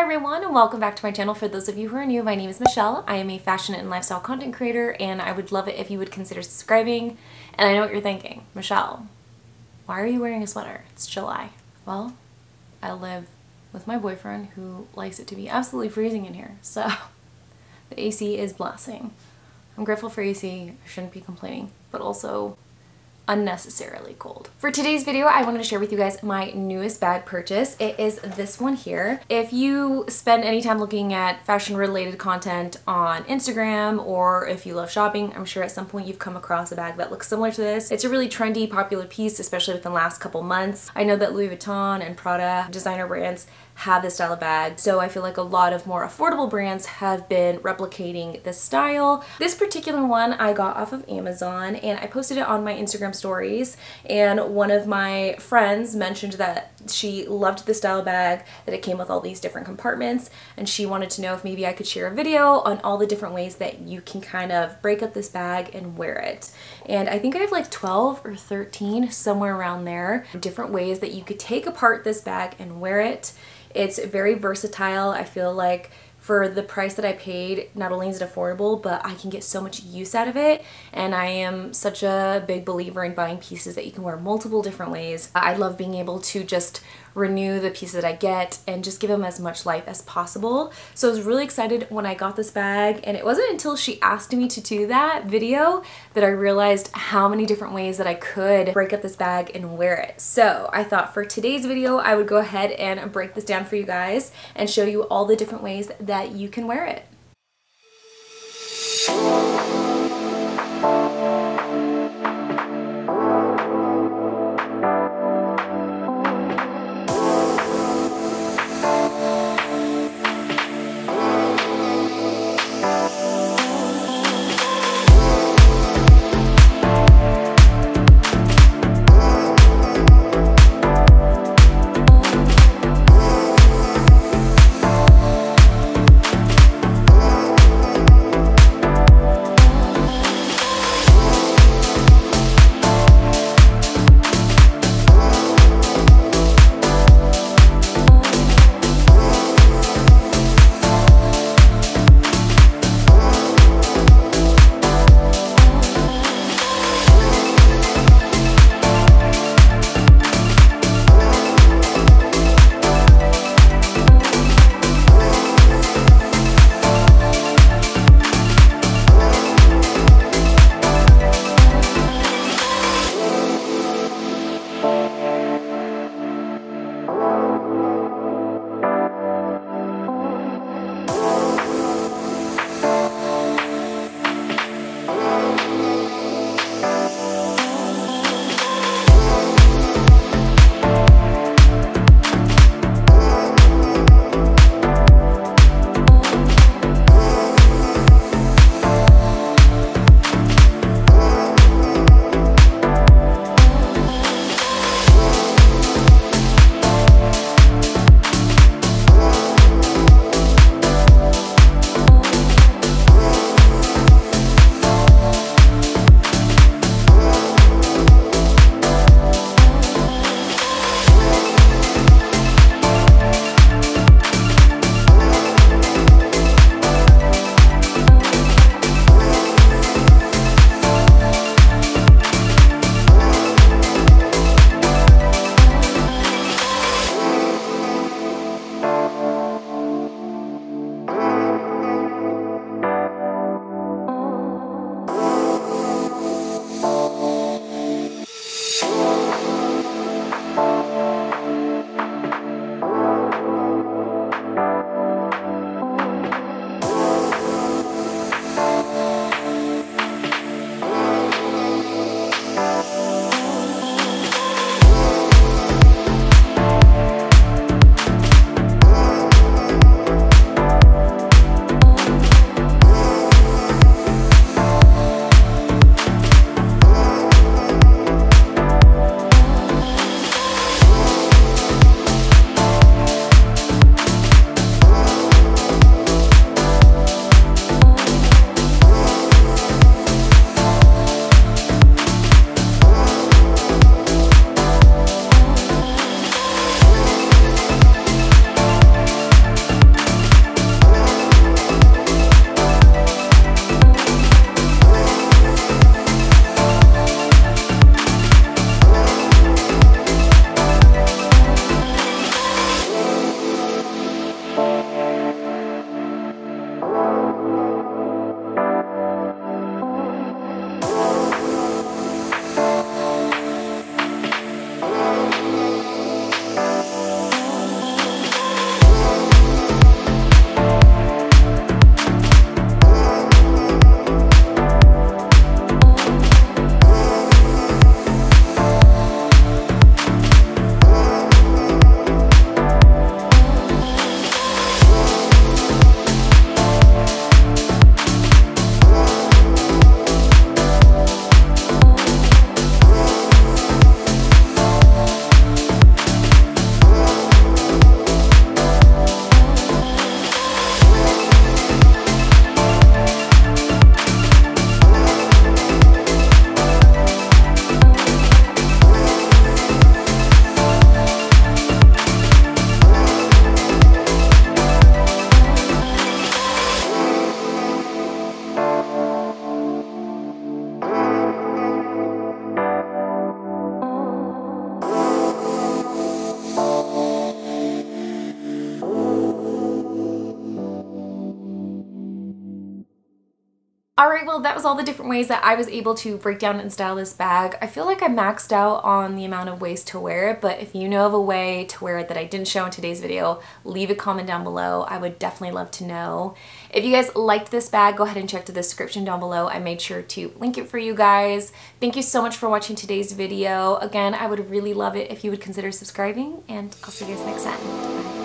Hi everyone and welcome back to my channel. For those of you who are new, my name is Michelle. I am a fashion and lifestyle content creator and I would love it if you would consider subscribing. And I know what you're thinking. Michelle, why are you wearing a sweater? It's July. Well, I live with my boyfriend who likes it to be absolutely freezing in here. So the AC is blasting. I'm grateful for AC. I shouldn't be complaining. But also unnecessarily cold. For today's video, I wanted to share with you guys my newest bag purchase. It is this one here. If you spend any time looking at fashion related content on Instagram or if you love shopping, I'm sure at some point you've come across a bag that looks similar to this. It's a really trendy, popular piece, especially within the last couple months. I know that Louis Vuitton and Prada designer brands have this style of bag. So I feel like a lot of more affordable brands have been replicating this style. This particular one I got off of Amazon and I posted it on my Instagram stories and one of my friends mentioned that she loved the style bag, that it came with all these different compartments and she wanted to know if maybe I could share a video on all the different ways that you can kind of break up this bag and wear it. And I think I have like 12 or 13, somewhere around there, different ways that you could take apart this bag and wear it it's very versatile. I feel like for the price that I paid, not only is it affordable, but I can get so much use out of it. And I am such a big believer in buying pieces that you can wear multiple different ways. I love being able to just renew the pieces that I get and just give them as much life as possible. So I was really excited when I got this bag and it wasn't until she asked me to do that video that I realized how many different ways that I could break up this bag and wear it. So I thought for today's video I would go ahead and break this down for you guys and show you all the different ways that you can wear it. Alright, well that was all the different ways that I was able to break down and style this bag. I feel like I maxed out on the amount of ways to wear it, but if you know of a way to wear it that I didn't show in today's video, leave a comment down below. I would definitely love to know. If you guys liked this bag, go ahead and check the description down below. I made sure to link it for you guys. Thank you so much for watching today's video. Again, I would really love it if you would consider subscribing, and I'll see you guys next time.